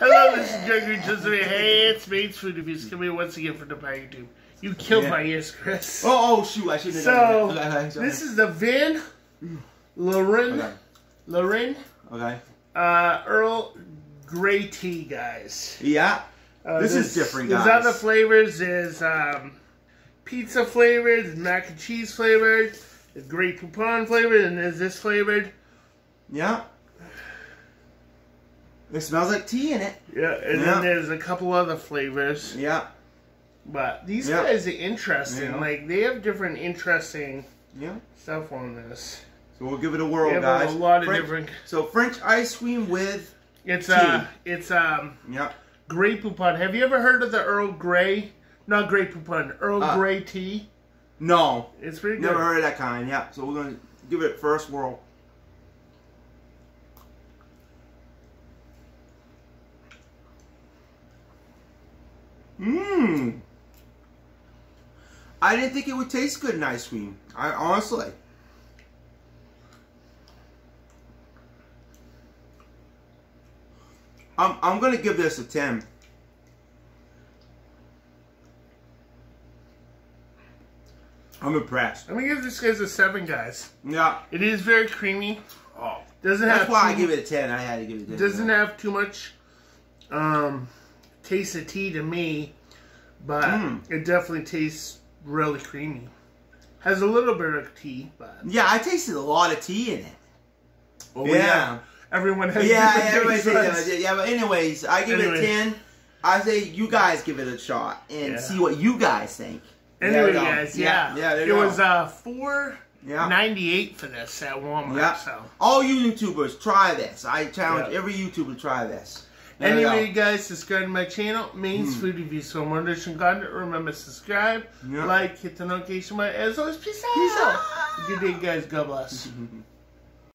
Hello, this is Gregory Joseph. Hey, it's Maine's Food Reviews. Come here once again for the Power YouTube. You killed Yeah. my ears, Chris. Oh, oh shoot! I should have so, done that. Okay, okay, this is the Van Leeuwen, Okay. Okay. uh, Earl Grey Tea, guys. Yeah. Uh, This is there's- different, There's guys. other flavors. There's um, pizza flavored, there's mac and cheese flavored, there's Grey Poupon flavored, and there's this flavored. Yeah. It smells like tea in it. Yeah, and Yeah. then there's a couple other flavors. Yeah. But these Yeah. guys are interesting. Yeah. Like they have different interesting Yeah. stuff on this. So we'll give it a whirl, They guys. a lot of French- different. So French ice cream with It's uh, it's um, yeah. Grey Poupon. Have you ever heard of the Earl Grey? Not Grey Poupon. Earl Uh, Grey tea. No, It's pretty good. never heard of that kind. Yeah. So we're gonna give it first whirl. Mmm. I didn't think it would taste good in ice cream. I honestly. I'm I'm gonna give this a ten. I'm impressed. I'm gonna give this guys a seven, guys. Yeah. It is very creamy. Oh. Doesn't That's have why I too- give it a ten. I had to give it a ten. doesn't have too much um, taste of tea to me, but Mm. it definitely tastes really creamy. Has a little bit of tea, but Yeah, I tasted a lot of tea in it. oh, yeah. everyone has Yeah, different everybody taste says Yeah, but anyways, I give it a ten. I say you guys give it a shot and Yeah. see what you guys think. Anyway, guys, yeah, yeah, it go. was uh four Yeah. ninety eight for this at Walmart. Yeah. So All you YouTubers, try this. I challenge Yeah. every YouTuber to try this. There you anyway, guys, subscribe to my channel, Maine's hmm. Food Reviews. For more additional content, remember subscribe, Yeah. like, hit the notification button. As always, peace out. Peace out. Good day, guys. God bless.